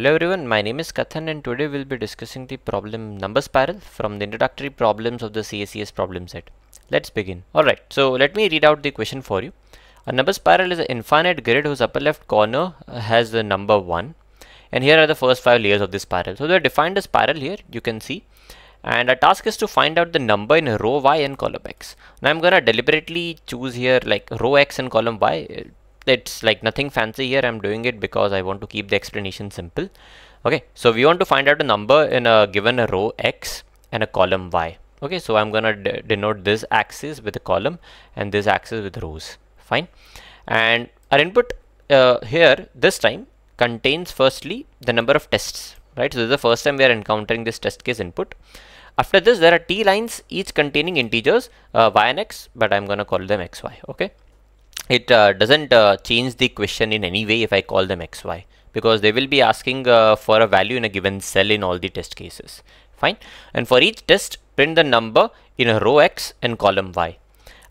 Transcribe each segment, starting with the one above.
Hello everyone, my name is Kathan and today we'll be discussing the problem number spiral from the introductory problems of the CSES problem set. Let's begin. Alright, so let me read out the question for you. A number spiral is an infinite grid whose upper left corner has the number 1 and here are the first 5 layers of the spiral. So they are defined a spiral here, you can see and our task is to find out the number in row y and column x. Now I'm gonna deliberately choose here like row x and column y it's like nothing fancy here. I'm doing it because I want to keep the explanation simple. Okay so we want to find out a number in a given a row x and a column y. Okay so I'm gonna de denote this axis with a column and this axis with rows. Fine. And our input uh, here this time contains firstly the number of tests right? So this is the first time we are encountering this test case input. After this there are t lines each containing integers uh, y and x but I'm gonna call them xy okay it uh, doesn't uh, change the question in any way if I call them xy because they will be asking uh, for a value in a given cell in all the test cases. Fine? And for each test print the number in a row x and column y.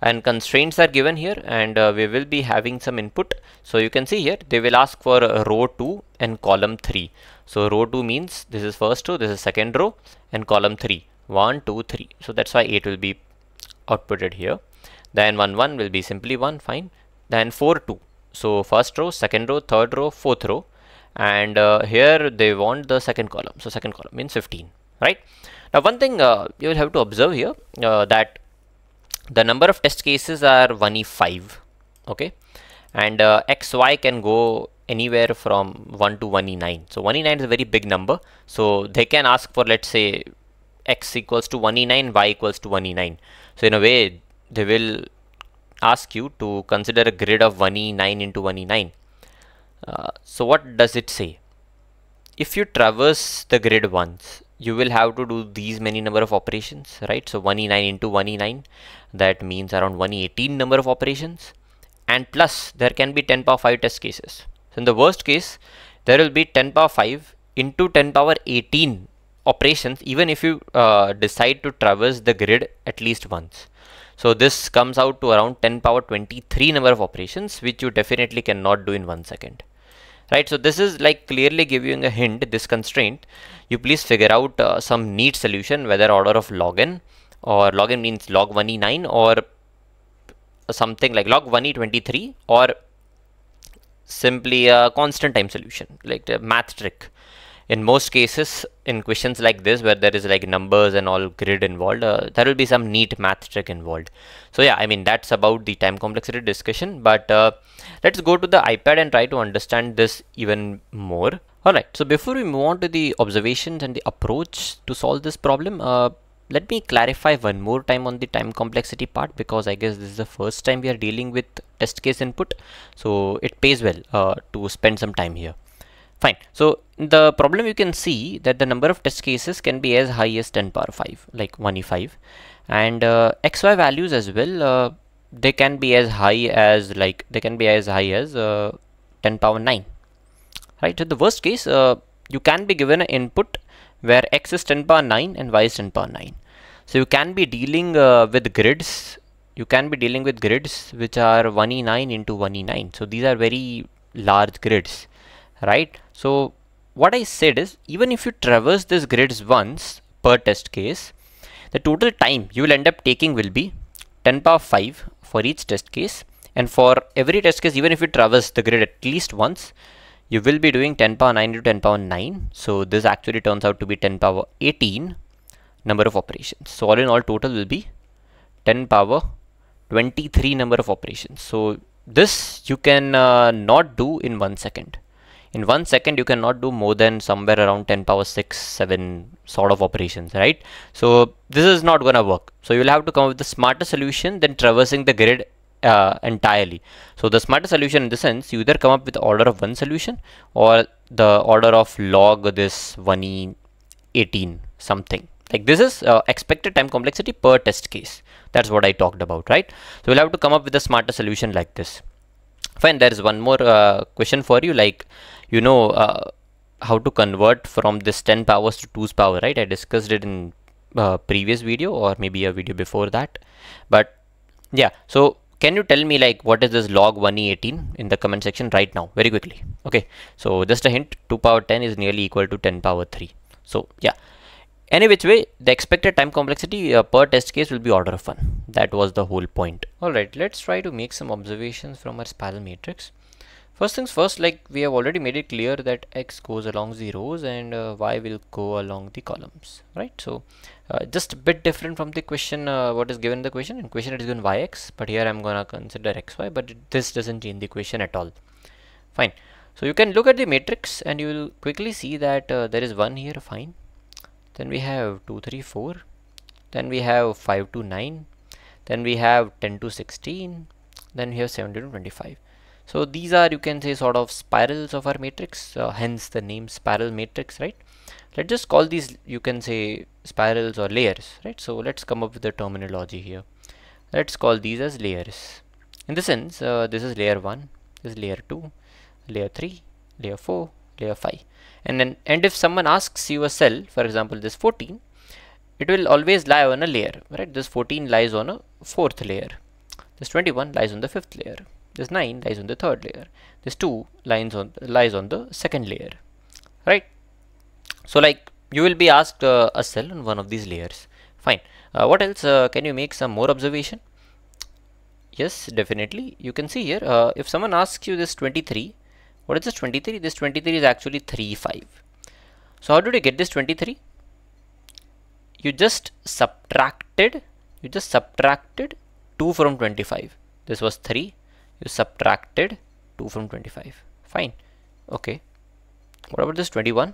And constraints are given here and uh, we will be having some input. So you can see here they will ask for row 2 and column 3 so row 2 means this is first row this is second row and column 3 1 2 3 so that's why 8 will be outputted here. Then 1 1 will be simply 1 fine then 4 2 so first row second row third row fourth row. And uh, here they want the second column. So second column means 15 right? Now one thing uh, you will have to observe here uh, that the number of test cases are 1e5 okay? And uh, xy can go anywhere from 1 to 1e9 so 1e9 is a very big number. So they can ask for let's say x equals to 1e9 y equals to 1e9 so in a way they will ask you to consider a grid of 1e9 into 1e9 uh, so what does it say? If you traverse the grid once you will have to do these many number of operations right? So 1e9 into 1e9 that means around 1e18 number of operations. And plus there can be 10 power 5 test cases. So in the worst case there will be 10 power 5 into 10 power 18 operations even if you uh, decide to traverse the grid at least once so this comes out to around 10 power 23 number of operations which you definitely cannot do in one second. Right, so this is like clearly giving a hint, this constraint. You please figure out uh, some neat solution whether order of log n or log n means log 1e9 or something like log 1e23 or simply a constant time solution like a math trick in most cases in questions like this where there is like numbers and all grid involved uh, there will be some neat math trick involved. So yeah i mean that's about the time complexity discussion but uh, let's go to the ipad and try to understand this even more. All right so before we move on to the observations and the approach to solve this problem uh, let me clarify one more time on the time complexity part because I guess this is the first time we are dealing with test case input. So it pays well uh, to spend some time here fine. So the problem you can see that the number of test cases can be as high as 10 power 5 like 1e5 and uh, xy values as well uh, they can be as high as like they can be as high as uh, 10 power 9 right? So the worst case uh, you can be given an input where x is 10 power 9 and y is 10 power 9 so you can be dealing uh, with grids. You can be dealing with grids which are 1e9 into 1e9 so these are very large grids. Right so what I said is even if you traverse this grids once per test case the total time you will end up taking will be 10 power 5 for each test case. And for every test case even if you traverse the grid at least once you will be doing 10 power 9 to 10 power 9 so this actually turns out to be 10 power 18 number of operations. So all in all total will be 10 power 23 number of operations. So this you can uh, not do in one second in one second you cannot do more than somewhere around 10 power 6 7 sort of operations right? So this is not gonna work. So you'll have to come up with a smarter solution than traversing the grid uh, entirely. So the smarter solution in the sense you either come up with order of one solution or the order of log this 1e 18 something. Like this is uh, expected time complexity per test case. That's what i talked about right? So we'll have to come up with a smarter solution like this. Fine there is one more uh, question for you. Like you know uh, how to convert from this 10 powers to 2's power right? I discussed it in uh, previous video or maybe a video before that. But yeah so can you tell me like what is this log 1e18 in the comment section right now? Very quickly okay? So just a hint 2 power 10 is nearly equal to 10 power 3 so yeah. Any which way the expected time complexity uh, per test case will be order of 1 that was the whole point. All right let's try to make some observations from our spiral matrix First things first, like we have already made it clear that x goes along the rows and uh, y will go along the columns, right? So uh, just a bit different from the question, uh, what is given in the question. In question it is given yx, but here I'm gonna consider xy, but it, this doesn't change the equation at all. Fine. So you can look at the matrix and you will quickly see that uh, there is 1 here, fine. Then we have 2, 3, 4. Then we have 5 to 9. Then we have 10 to 16. Then we have 17 to 25 so these are you can say sort of spirals of our matrix uh, hence the name spiral matrix right? Let's just call these you can say spirals or layers right? So let's come up with the terminology here. Let's call these as layers. In the sense uh, this is layer 1 this is layer 2 layer 3 layer 4 layer 5 and then and if someone asks you a cell for example this 14 it will always lie on a layer right? This 14 lies on a fourth layer. This 21 lies on the fifth layer this 9 lies on the third layer. This 2 lines on lies on the second layer. Right? So like you will be asked uh, a cell on one of these layers. Fine. Uh, what else uh, can you make some more observation? Yes definitely. You can see here uh, if someone asks you this 23 what is this 23 this 23 is actually 3 5 so how did you get this 23 you just subtracted you just subtracted 2 from 25 this was 3 you subtracted 2 from 25 fine. Okay. What about this 21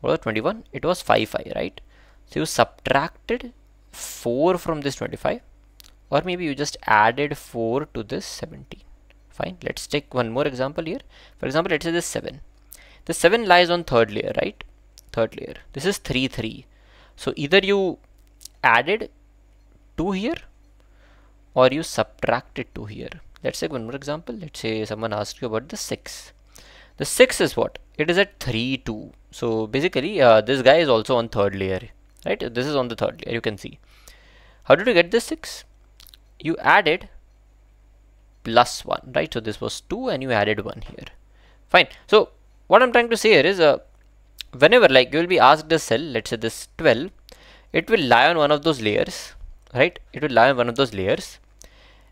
what about 21 it was 5 5 right? So you subtracted 4 from this 25 or maybe you just added 4 to this 17 fine. Let's take one more example here. For example let's say this 7 the 7 lies on third layer right? Third layer. This is 3 3 so either you added 2 here or you subtracted 2 here let's take one more example. Let's say someone asked you about the 6 the 6 is what? It is at 3 2 so basically uh, this guy is also on third layer right? This is on the third layer you can see. How did you get this 6 you added plus 1 right? So this was 2 and you added 1 here. Fine. So what I'm trying to say here is uh, whenever like you will be asked a cell let's say this 12 it will lie on one of those layers right? It will lie on one of those layers.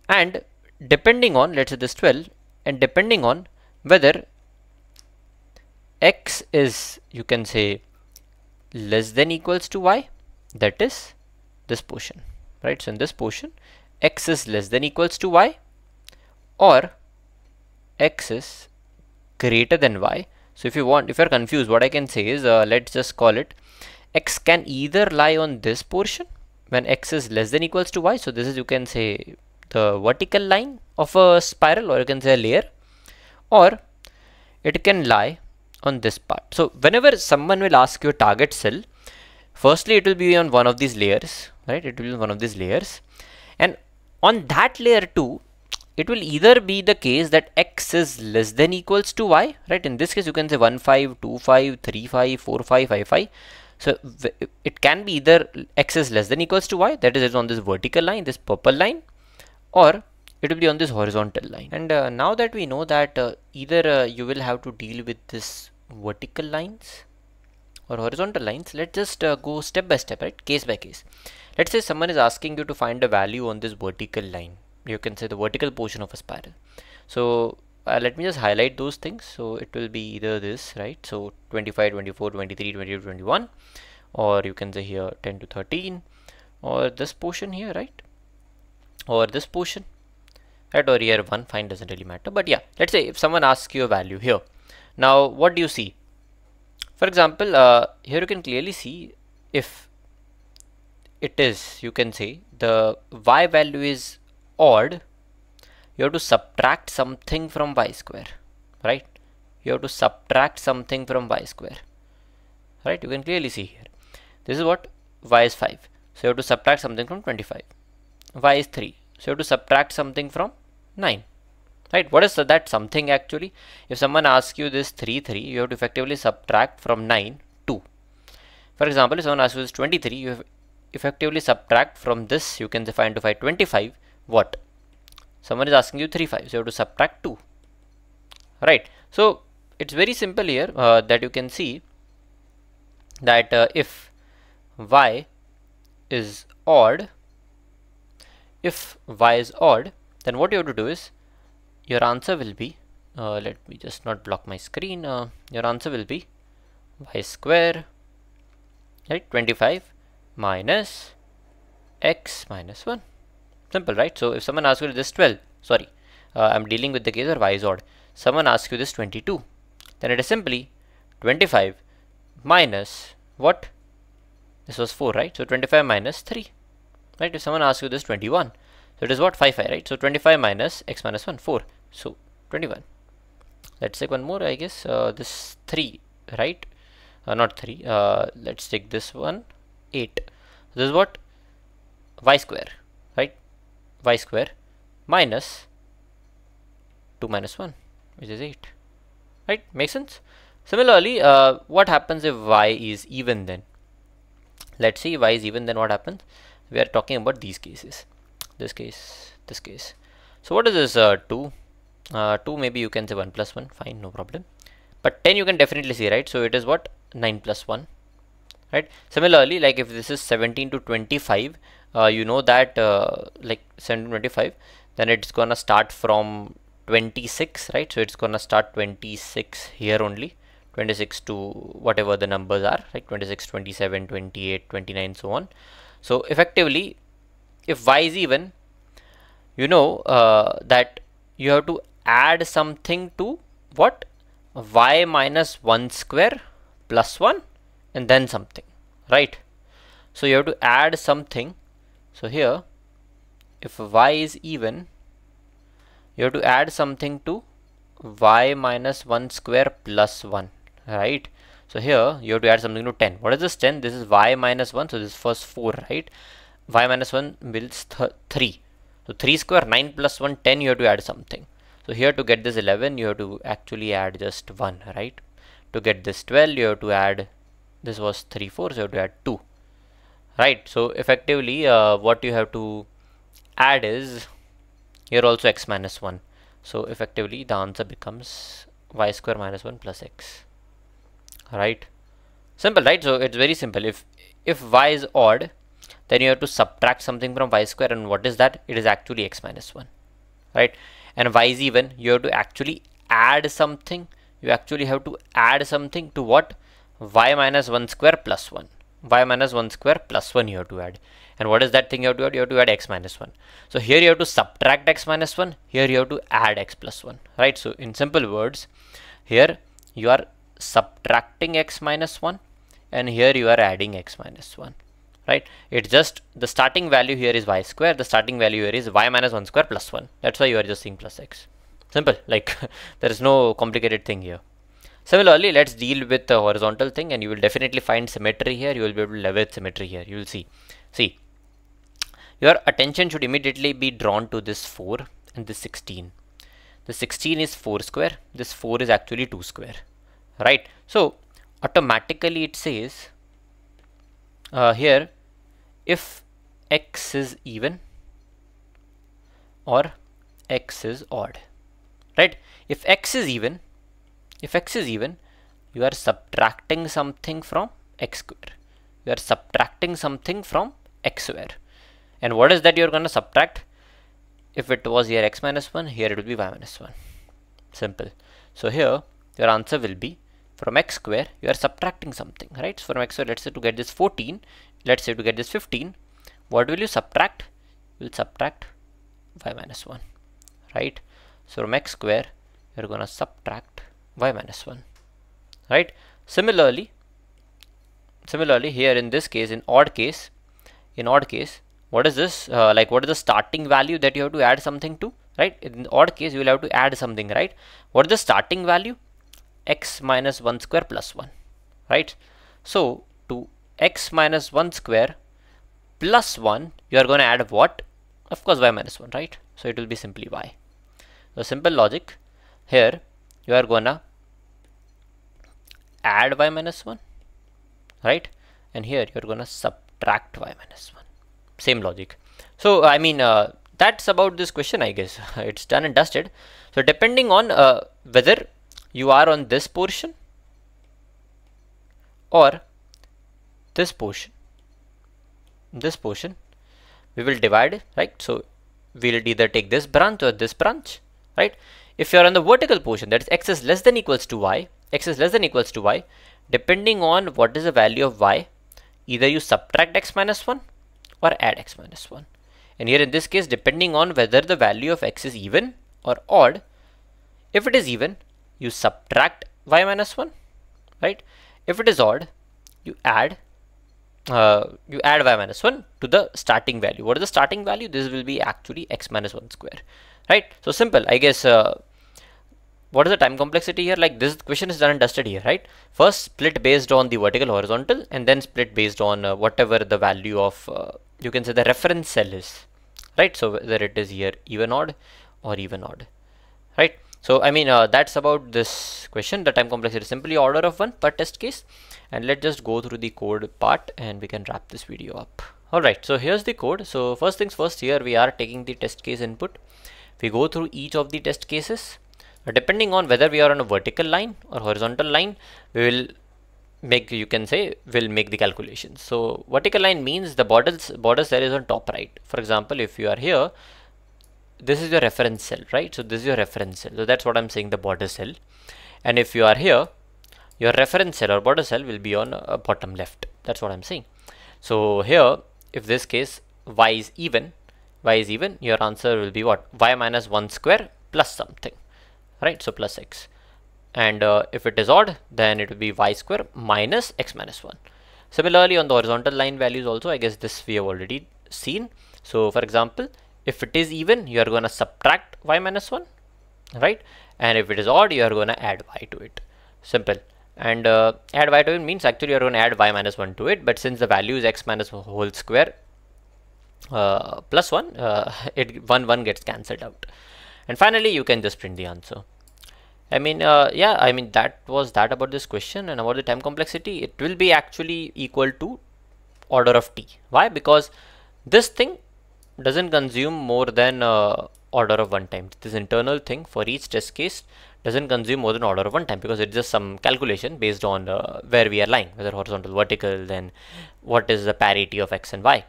And depending on let's say this 12 and depending on whether x is you can say less than equals to y that is this portion right? So in this portion x is less than equals to y or x is greater than y. So if you want if you're confused what I can say is uh, let's just call it x can either lie on this portion when x is less than equals to y. So this is you can say the vertical line of a spiral or you can say a layer or it can lie on this part. So whenever someone will ask you a target cell, firstly it will be on one of these layers, right? It will be one of these layers and on that layer too, it will either be the case that x is less than equals to y, right? In this case you can say 1, 5, 2, 5, 3, 5, 4, 5, 5, 5. So it can be either x is less than equals to y, that is on this vertical line, this purple line, or it will be on this horizontal line. And uh, now that we know that uh, either uh, you will have to deal with this vertical lines or horizontal lines let's just uh, go step by step right? Case by case. Let's say someone is asking you to find a value on this vertical line. You can say the vertical portion of a spiral. So uh, let me just highlight those things. So it will be either this right? So 25 24 23 22 21 or you can say here 10 to 13 or this portion here right or this portion. Right or year 1 fine doesn't really matter. But yeah let's say if someone asks you a value here. Now what do you see? For example uh, here you can clearly see if it is you can say the y value is odd you have to subtract something from y square right? You have to subtract something from y square right? You can clearly see here. This is what y is 5 so you have to subtract something from 25 y is 3 so you have to subtract something from 9 right? What is that something actually? If someone asks you this 3 3 you have to effectively subtract from 9 2 for example if someone asks you this 23 you have effectively subtract from this you can define to find 25 what? Someone is asking you 3 5 so you have to subtract 2 right? So it's very simple here uh, that you can see that uh, if y is odd if y is odd then what you have to do is your answer will be uh, let me just not block my screen uh, your answer will be y square right 25 minus x minus 1 simple right? So if someone asks you this 12 sorry uh, I'm dealing with the case where y is odd. Someone asks you this 22 then it is simply 25 minus what? This was 4 right? So 25 minus 3 right if someone asks you this 21 so it is what? 5 5 right? So 25 minus x minus 1 4 so 21 let's take one more I guess. Uh, this 3 right? Uh, not 3 uh, let's take this one 8 this is what? Y square right? Y square minus 2 minus 1 which is 8 right? Makes sense? Similarly uh, what happens if y is even then? Let's see y is even then what happens we are talking about these cases. This case this case. So what is this uh, 2 uh, 2 maybe you can say 1 plus 1 fine no problem. But 10 you can definitely see right? So it is what? 9 plus 1 right? Similarly like if this is 17 to 25 uh, you know that uh, like 17 25 then it's gonna start from 26 right? So it's gonna start 26 here only. 26 to whatever the numbers are like 26 27 28 29 so on so effectively if y is even you know uh, that you have to add something to what? y minus 1 square plus 1 and then something right? So you have to add something. So here if y is even you have to add something to y minus 1 square plus 1 right so here you have to add something to 10 what is this 10 this is y minus 1 so this is first 4 right? Y minus 1 builds 3 so 3 square 9 plus 1 10 you have to add something. So here to get this 11 you have to actually add just 1 right? To get this 12 you have to add this was 3 4 so you have to add 2 right so effectively uh, what you have to add is here also x minus 1 so effectively the answer becomes y square minus 1 plus x right? Simple right? So it's very simple. If if y is odd then you have to subtract something from y square. And what is that? It is actually x minus 1 right? And y is even. You have to actually add something. You actually have to add something to what? Y minus 1 square plus 1 y minus 1 square plus 1 you have to add. And what is that thing you have to add? You have to add x minus 1 so here you have to subtract x minus 1 here you have to add x plus 1 right? So in simple words here you are subtracting x minus 1 and here you are adding x minus 1 right it's just the starting value here is y square the starting value here is y minus 1 square plus 1 that's why you are just seeing plus x simple like there is no complicated thing here Similarly, let's deal with the horizontal thing and you will definitely find symmetry here. You will be able to leverage symmetry here. You will see. See, your attention should immediately be drawn to this 4 and this 16. The 16 is 4 square. This 4 is actually 2 square. Right. So, automatically it says uh, here if x is even or x is odd. Right. If x is even if x is even you are subtracting something from x square you are subtracting something from x square and what is that you're going to subtract if it was here x minus 1 here it will be y minus 1 simple so here your answer will be from x square you are subtracting something right? So from x square let's say to get this 14 let's say to get this 15 what will you subtract? You will subtract y minus 1 right? So from x square you're to subtract y minus 1 right? Similarly similarly here in this case in odd case in odd case what is this uh, like what is the starting value that you have to add something to right? In odd case you will have to add something right? What is the starting value x minus 1 square plus 1 right? So to x minus 1 square plus 1 you are going to add what? Of course y minus 1 right? So it will be simply y. So simple logic. Here you are gonna add y minus 1 right? And here you're to subtract y minus 1 same logic. So I mean uh, that's about this question I guess. It's done and dusted. So depending on uh, whether you are on this portion or this portion. This portion we will divide right? So we'll either take this branch or this branch right? If you're on the vertical portion that is x is less than equals to y x is less than equals to y depending on what is the value of y either you subtract x minus 1 or add x minus 1 and here in this case depending on whether the value of x is even or odd if it is even you subtract y minus 1 right? If it is odd you add uh, you add y minus 1 to the starting value. What is the starting value? This will be actually x minus 1 square right? So simple i guess uh, what is the time complexity here? Like this question is done and dusted here right? First split based on the vertical horizontal and then split based on uh, whatever the value of uh, you can say the reference cell is right? So whether it is here even odd or even odd right so I mean uh, that's about this question the time complexity. Is simply order of one per test case and let's just go through the code part and we can wrap this video up. Alright so here's the code. So first things first here we are taking the test case input. We go through each of the test cases. Depending on whether we are on a vertical line or horizontal line we will make you can say will make the calculations. So vertical line means the borders borders cell is on top right. For example if you are here this is your reference cell right? So this is your reference cell. So that's what i'm saying the border cell. And if you are here your reference cell or border cell will be on uh, bottom left. That's what i'm saying. So here if this case y is even y is even your answer will be what? y minus 1 square plus something right? So plus x. And uh, if it is odd then it will be y square minus x minus 1 similarly on the horizontal line values also I guess this we have already seen. So for example if it is even you are going to subtract y minus 1 right and if it is odd you are going to add y to it simple and uh, add y to it means actually you are going to add y minus 1 to it but since the value is x minus whole square uh, plus 1 uh, it 1 1 gets cancelled out and finally you can just print the answer I mean, uh, yeah, I mean, that was that about this question and about the time complexity. It will be actually equal to order of t. Why? Because this thing doesn't consume more than uh, order of one time. This internal thing for each test case doesn't consume more than order of one time because it's just some calculation based on uh, where we are lying, whether horizontal, vertical, then what is the parity of x and y.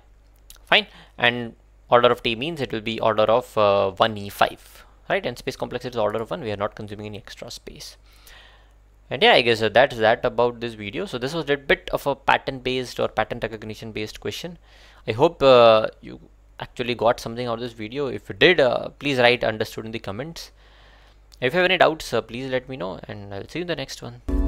Fine. And order of t means it will be order of uh, 1e5 right and space complexity is order of one we are not consuming any extra space and yeah i guess uh, that's that about this video so this was a bit of a pattern based or pattern recognition based question i hope uh, you actually got something out of this video. If you did uh, please write understood in the comments. If you have any doubts please let me know and i'll see you in the next one